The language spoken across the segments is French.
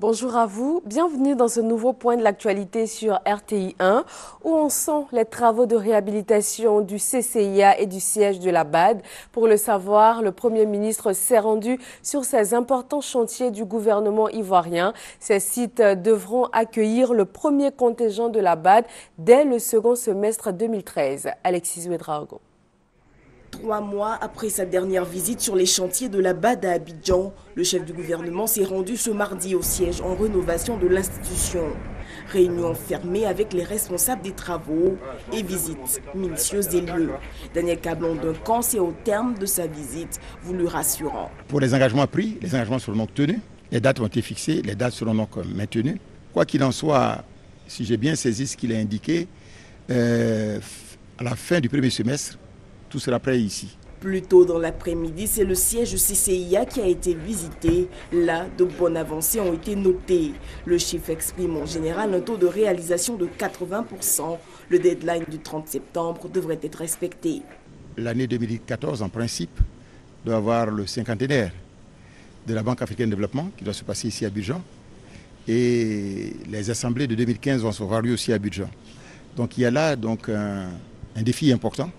Bonjour à vous, bienvenue dans ce nouveau point de l'actualité sur RTI 1 où on sent les travaux de réhabilitation du CCIA et du siège de la BAD. Pour le savoir, le Premier ministre s'est rendu sur ces importants chantiers du gouvernement ivoirien. Ces sites devront accueillir le premier contingent de la BAD dès le second semestre 2013. Alexis Ouedraogo. Trois mois après sa dernière visite sur les chantiers de la BAD à Abidjan, le chef du gouvernement s'est rendu ce mardi au siège en rénovation de l'institution. Réunion fermée avec les responsables des travaux et visite minutieuse des lieux. Daniel Cablon Duncan, c'est au terme de sa visite, voulu rassurant. Pour les engagements pris, les engagements seront donc tenus. Les dates ont été fixées, les dates seront donc maintenues. Quoi qu'il en soit, si j'ai bien saisi ce qu'il a indiqué, euh, à la fin du premier semestre, tout sera prêt ici. Plus tôt dans l'après-midi, c'est le siège CCIA qui a été visité. Là, de bonnes avancées ont été notées. Le chiffre exprime en général un taux de réalisation de 80%. Le deadline du 30 septembre devrait être respecté. L'année 2014, en principe, doit avoir le cinquantenaire de la Banque africaine de développement qui doit se passer ici à Abidjan. Et les assemblées de 2015 vont se voir aussi à Abidjan. Donc il y a là donc un défi important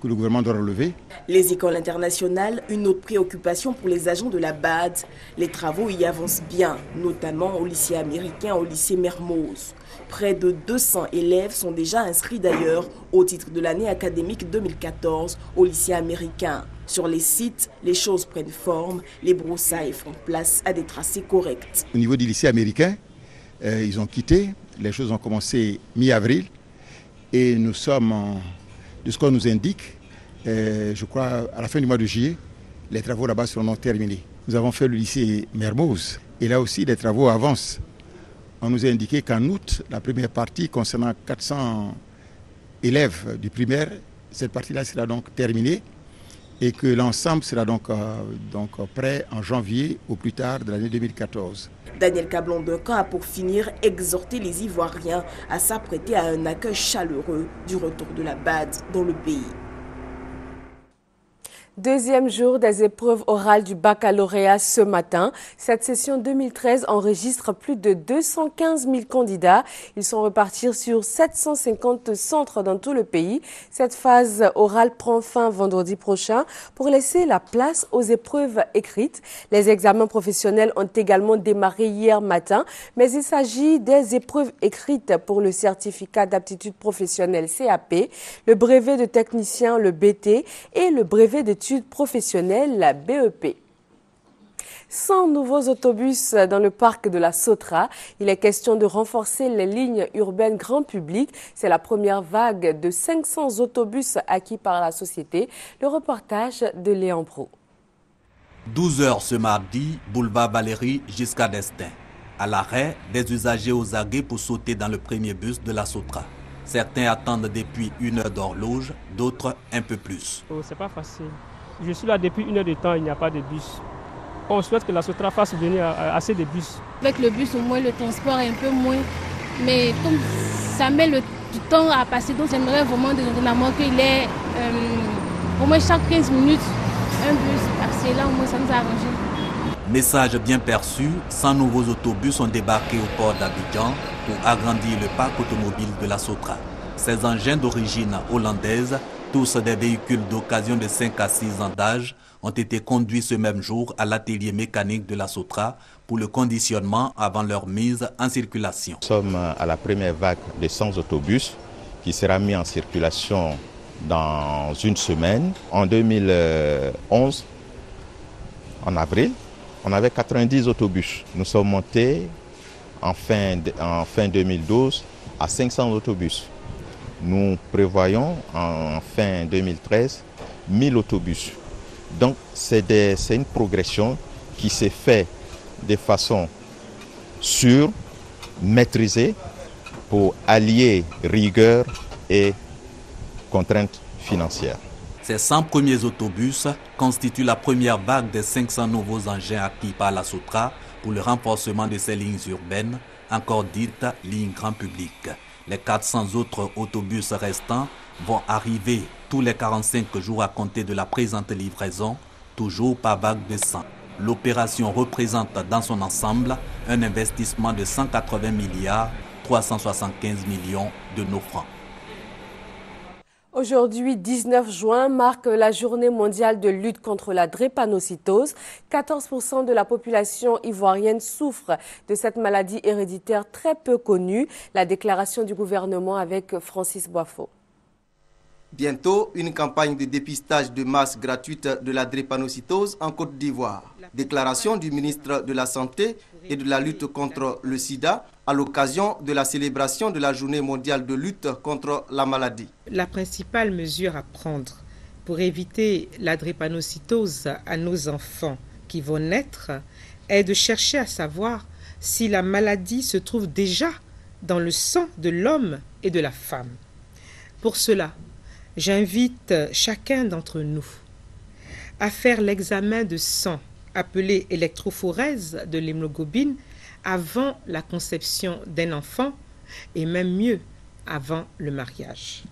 que le gouvernement doit relever. Les écoles internationales, une autre préoccupation pour les agents de la BAD. Les travaux y avancent bien, notamment au lycée américain, au lycée Mermoz. Près de 200 élèves sont déjà inscrits d'ailleurs au titre de l'année académique 2014 au lycée américain. Sur les sites, les choses prennent forme, les broussailles font place à des tracés corrects. Au niveau du lycée américain, euh, ils ont quitté, les choses ont commencé mi-avril et nous sommes en de ce qu'on nous indique, euh, je crois, à la fin du mois de juillet, les travaux là-bas seront terminés. Nous avons fait le lycée Mermoz et là aussi les travaux avancent. On nous a indiqué qu'en août, la première partie concernant 400 élèves du primaire, cette partie-là sera donc terminée et que l'ensemble sera donc, euh, donc prêt en janvier au plus tard de l'année 2014. Daniel Cablon Duncan a pour finir exhorté les Ivoiriens à s'apprêter à un accueil chaleureux du retour de la BAD dans le pays. Deuxième jour des épreuves orales du baccalauréat ce matin. Cette session 2013 enregistre plus de 215 000 candidats. Ils sont repartis sur 750 centres dans tout le pays. Cette phase orale prend fin vendredi prochain pour laisser la place aux épreuves écrites. Les examens professionnels ont également démarré hier matin, mais il s'agit des épreuves écrites pour le certificat d'aptitude professionnelle CAP, le brevet de technicien, le BT et le brevet d'études professionnelle, la BEP. 100 nouveaux autobus dans le parc de la Sotra. Il est question de renforcer les lignes urbaines grand public. C'est la première vague de 500 autobus acquis par la société. Le reportage de Léon Pro. 12 heures ce mardi, boulevard Valérie jusqu'à Destin. À l'arrêt, des usagers aux aguets pour sauter dans le premier bus de la Sotra. Certains attendent depuis une heure d'horloge, d'autres un peu plus. Oh, c'est pas facile. Je suis là depuis une heure de temps, il n'y a pas de bus. On souhaite que la Sotra fasse venir assez de bus. Avec le bus, au moins, le transport est un peu moins. Mais comme ça met le, du temps à passer, donc j'aimerais vraiment de qu'il ait euh, au moins chaque 15 minutes un bus. Parce que là, au moins, ça nous a arrangé. Message bien perçu, 100 nouveaux autobus ont débarqué au port d'Abidjan pour agrandir le parc automobile de la Sotra. Ces engins d'origine hollandaise tous des véhicules d'occasion de 5 à 6 ans d'âge ont été conduits ce même jour à l'atelier mécanique de la Sotra pour le conditionnement avant leur mise en circulation. Nous sommes à la première vague de 100 autobus qui sera mis en circulation dans une semaine. En 2011, en avril, on avait 90 autobus. Nous sommes montés en fin, en fin 2012 à 500 autobus. Nous prévoyons en fin 2013 1000 autobus. Donc c'est une progression qui s'est faite de façon sûre, maîtrisée, pour allier rigueur et contraintes financières. Ces 100 premiers autobus constituent la première vague des 500 nouveaux engins acquis par la Sotra pour le renforcement de ces lignes urbaines, encore dites lignes grand public. Les 400 autres autobus restants vont arriver tous les 45 jours à compter de la présente livraison, toujours par vague de 100. L'opération représente dans son ensemble un investissement de 180 milliards 375 millions de nos francs. Aujourd'hui, 19 juin, marque la journée mondiale de lutte contre la drépanocytose. 14% de la population ivoirienne souffre de cette maladie héréditaire très peu connue. La déclaration du gouvernement avec Francis Boifo. Bientôt, une campagne de dépistage de masse gratuite de la drépanocytose en Côte d'Ivoire. Déclaration du ministre de la Santé et de la lutte contre le sida à l'occasion de la célébration de la journée mondiale de lutte contre la maladie. La principale mesure à prendre pour éviter la drépanocytose à nos enfants qui vont naître est de chercher à savoir si la maladie se trouve déjà dans le sang de l'homme et de la femme. Pour cela, j'invite chacun d'entre nous à faire l'examen de sang appelé électrophorèse de l'hémoglobine avant la conception d'un enfant et même mieux avant le mariage.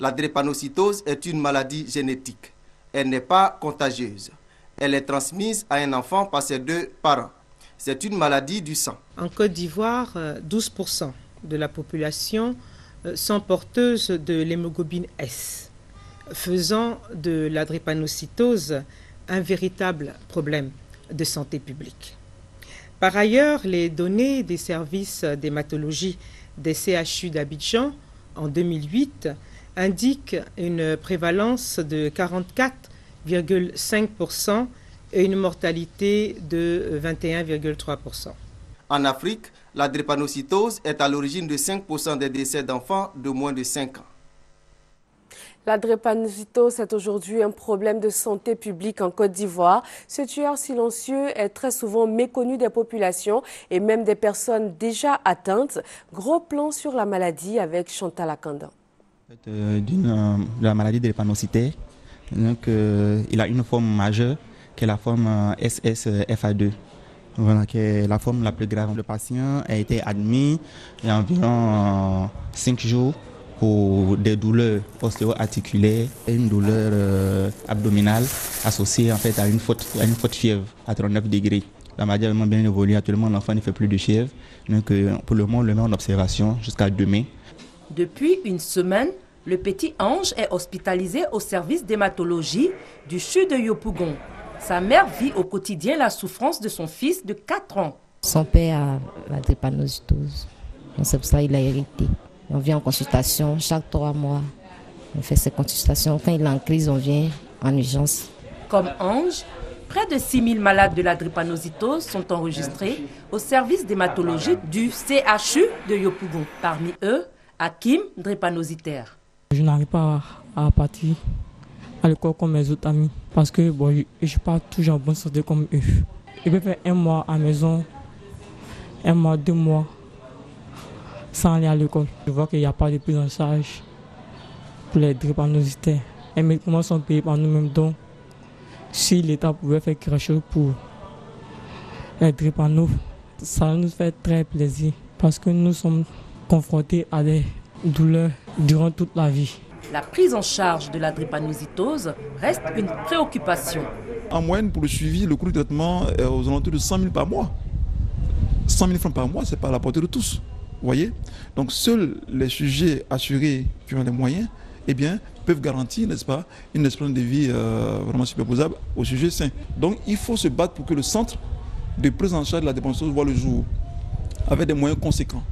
La drépanocytose est une maladie génétique. Elle n'est pas contagieuse. Elle est transmise à un enfant par ses deux parents. C'est une maladie du sang. En Côte d'Ivoire, 12% euh, de la population euh, sont porteuses de l'hémoglobine S, faisant de la drépanocytose un véritable problème de santé publique. Par ailleurs, les données des services d'hématologie des CHU d'Abidjan en 2008 indiquent une prévalence de 44,5% et une mortalité de 21,3%. En Afrique, la drépanocytose est à l'origine de 5% des décès d'enfants de moins de 5 ans. La drépanocytose est aujourd'hui un problème de santé publique en Côte d'Ivoire. Ce tueur silencieux est très souvent méconnu des populations et même des personnes déjà atteintes. Gros plan sur la maladie avec Chantal Akanda. Euh, euh, la maladie de l'épanocyté, donc, euh, il a une forme majeure qui est la forme SSFA2. Voilà, qui est la forme la plus grave. Le patient a été admis il y a environ 5 jours pour des douleurs ostéo-articulaires et une douleur euh, abdominale associée en fait à une faute, à une faute fièvre à 39 degrés. La maladie a vraiment bien évolué. Actuellement, l'enfant ne fait plus de fièvre. Donc, euh, pour le moment, on le met en observation jusqu'à demain. Depuis une semaine, le petit ange est hospitalisé au service d'hématologie du CHU de Yopougon. Sa mère vit au quotidien la souffrance de son fils de 4 ans. Son père a la drépanocytose. C'est pour ça qu'il a hérité. On vient en consultation chaque trois mois. On fait ces consultations. Quand il est en crise, on vient en urgence. Comme Ange, près de 6000 malades de la drépanocytose sont enregistrés au service d'hématologie du CHU de Yopougon. Parmi eux, Hakim, drépanocytaire. Je n'arrive pas à partir à l'école comme mes autres amis parce que bon, je ne suis pas toujours en bonne santé comme eux. Je peux faire un mois à la maison, un mois, deux mois sans aller à l'école. Je vois qu'il n'y a pas de prise en charge pour les drépanocytaires. Les médicaments sont payés par nous-mêmes. Donc, si l'État pouvait faire quelque chose pour les drépanocytaires, ça nous fait très plaisir parce que nous sommes confrontés à des douleurs durant toute la vie. La prise en charge de la drépanocytose reste une préoccupation. En moyenne, pour le suivi, le coût de traitement est aux alentours de 100 000 par mois. 100 000 francs par mois, ce n'est pas à la portée de tous voyez Donc seuls les sujets assurés qui ont les moyens, eh bien, peuvent garantir, n'est-ce pas, une espérance de vie euh, vraiment superposable au sujet sain. Donc il faut se battre pour que le centre de prise en charge de la dépenseuse voit le jour, avec des moyens conséquents.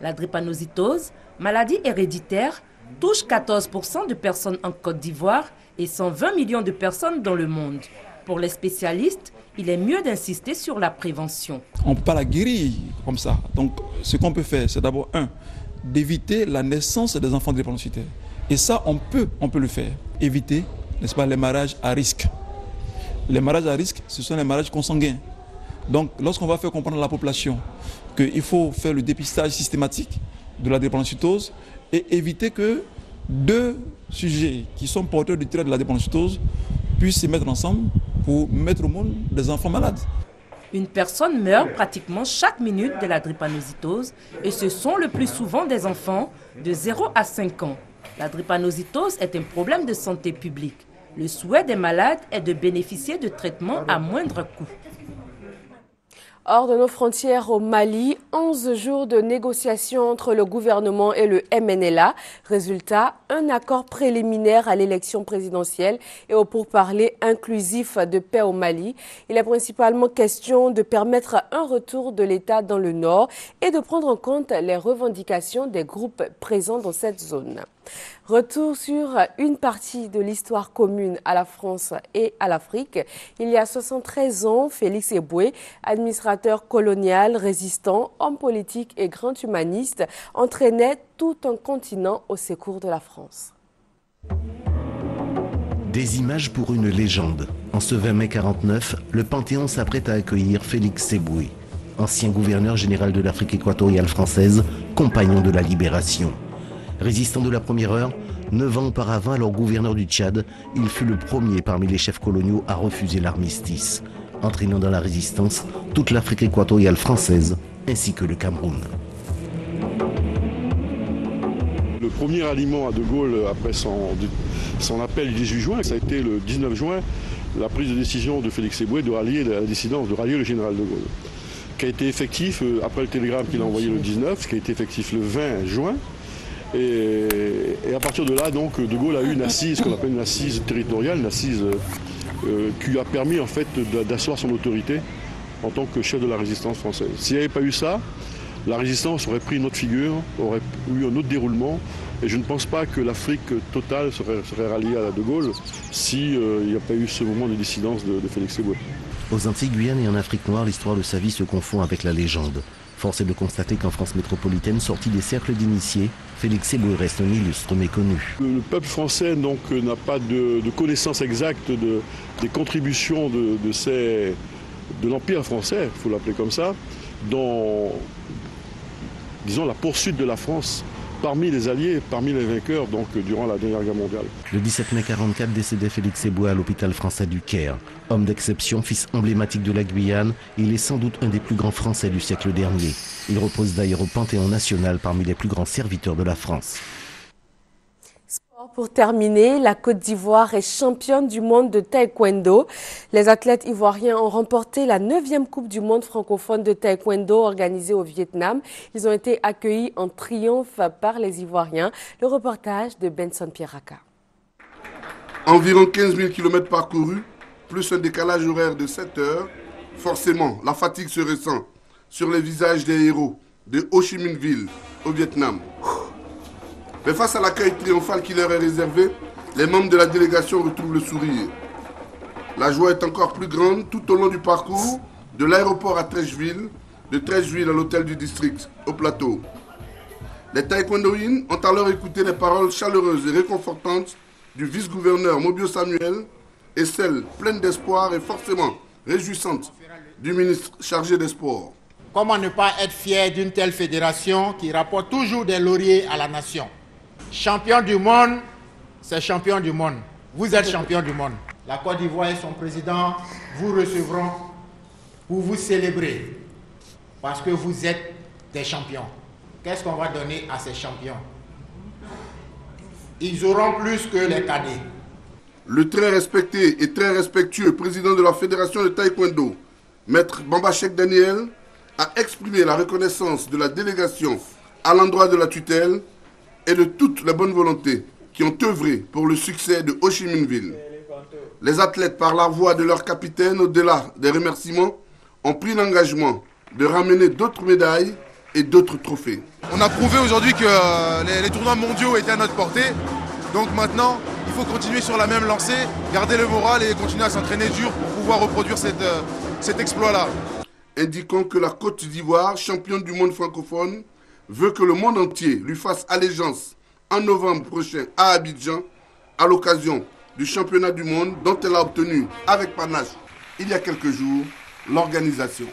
La drépanocytose, maladie héréditaire, touche 14% de personnes en Côte d'Ivoire et 120 millions de personnes dans le monde. Pour les spécialistes, il est mieux d'insister sur la prévention. On ne peut pas la guérir comme ça. Donc, ce qu'on peut faire, c'est d'abord, un, d'éviter la naissance des enfants drépanocytaires. Et ça, on peut, on peut le faire. Éviter, n'est-ce pas, les mariages à risque. Les mariages à risque, ce sont les mariages consanguins. Donc, lorsqu'on va faire comprendre à la population qu'il faut faire le dépistage systématique de la drépanocytose et éviter que deux sujets qui sont porteurs du trait de la drépanocytose puissent se mettre ensemble pour mettre au monde des enfants malades. Une personne meurt pratiquement chaque minute de la drépanocytose et ce sont le plus souvent des enfants de 0 à 5 ans. La drépanocytose est un problème de santé publique. Le souhait des malades est de bénéficier de traitements à moindre coût. Hors de nos frontières au Mali, 11 jours de négociations entre le gouvernement et le MNLA. Résultat, un accord préliminaire à l'élection présidentielle et au pourparler inclusif de paix au Mali. Il est principalement question de permettre un retour de l'État dans le nord et de prendre en compte les revendications des groupes présents dans cette zone. Retour sur une partie de l'histoire commune à la France et à l'Afrique. Il y a 73 ans, Félix Eboué, administrateur colonial, résistant, homme politique et grand humaniste, entraînait tout un continent au secours de la France. Des images pour une légende. En ce 20 mai 49, le Panthéon s'apprête à accueillir Félix Eboué, ancien gouverneur général de l'Afrique équatoriale française, compagnon de la libération. Résistant de la première heure, neuf ans auparavant, alors gouverneur du Tchad, il fut le premier parmi les chefs coloniaux à refuser l'armistice, entraînant dans la résistance toute l'Afrique équatoriale française ainsi que le Cameroun. Le premier aliment à De Gaulle après son, appel du 18 juin, ça a été le 19 juin, la prise de décision de Félix Eboué de rallier la dissidence, de rallier le général De Gaulle, qui a été effectif euh, après le télégramme qu'il a envoyé le 19, qui a été effectif le 20 juin. Et, à partir de là, donc, De Gaulle a eu une assise, qu'on appelle une assise territoriale, une assise euh, qui lui a permis en fait d'asseoir son autorité en tant que chef de la résistance française. S'il n'y avait pas eu ça, la résistance aurait pris une autre figure, aurait eu un autre déroulement. Et je ne pense pas que l'Afrique totale serait, ralliée à De Gaulle s'il euh, n'y a pas eu ce moment de dissidence de, Félix Eboué. Aux Antilles, Guyane et en Afrique noire, l'histoire de sa vie se confond avec la légende. Force est de constater qu'en France métropolitaine, sorti des cercles d'initiés, Félix Eboué reste un illustre méconnu. Le peuple français donc n'a pas de, connaissance exacte des contributions de, de l'Empire français, il faut l'appeler comme ça, dans disons, la poursuite de la France parmi les alliés, parmi les vainqueurs, donc durant la dernière guerre mondiale. Le 17 mai 44 décédait Félix Eboué à l'hôpital français du Caire. Homme d'exception, fils emblématique de la Guyane, il est sans doute un des plus grands Français du siècle dernier. Il repose d'ailleurs au Panthéon national parmi les plus grands serviteurs de la France. Pour terminer, la Côte d'Ivoire est championne du monde de taekwondo. Les athlètes ivoiriens ont remporté la 9e Coupe du monde francophone de taekwondo organisée au Vietnam. Ils ont été accueillis en triomphe par les Ivoiriens. Le reportage de Benson Pierraka. Environ 15 000 km parcourus, plus un décalage horaire de 7 heures. Forcément, la fatigue se ressent sur les visages des héros de Ho Chi Minh Ville au Vietnam. Mais face à l'accueil triomphal qui leur est réservé, les membres de la délégation retrouvent le sourire. La joie est encore plus grande tout au long du parcours, de l'aéroport à Trècheville, de Trècheville à l'hôtel du district, au plateau. Les taekwondoïnes ont alors écouté les paroles chaleureuses et réconfortantes du vice-gouverneur Mobio Samuel et celles pleines d'espoir et forcément réjouissantes du ministre chargé des Sports. Comment ne pas être fier d'une telle fédération qui rapporte toujours des lauriers à la nation? Champion du monde, c'est champion du monde. Vous êtes champion du monde. La Côte d'Ivoire et son président vous recevront pour vous célébrer parce que vous êtes des champions. Qu'est-ce qu'on va donner à ces champions? Ils auront plus que les cadets. Le très respecté et très respectueux président de la Fédération de Taekwondo, Maître Bambachek Daniel, a exprimé la reconnaissance de la délégation à l'endroit de la tutelle et de toutes les bonnes volontés qui ont œuvré pour le succès de Ho Chi Minh Ville. Les athlètes, par la voix de leur capitaine, au-delà des remerciements, ont pris l'engagement de ramener d'autres médailles et d'autres trophées. On a prouvé aujourd'hui que euh, les, tournois mondiaux étaient à notre portée. Donc maintenant, il faut continuer sur la même lancée, garder le moral et continuer à s'entraîner dur pour pouvoir reproduire euh, cet exploit-là. Indiquons que la Côte d'Ivoire, championne du monde francophone, veut que le monde entier lui fasse allégeance en novembre prochain à Abidjan à l'occasion du championnat du monde dont elle a obtenu avec panache il y a quelques jours l'organisation.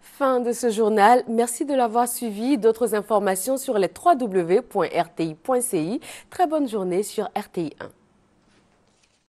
Fin de ce journal. Merci de l'avoir suivi. D'autres informations sur les www.rti.ci. Très bonne journée sur RTI 1.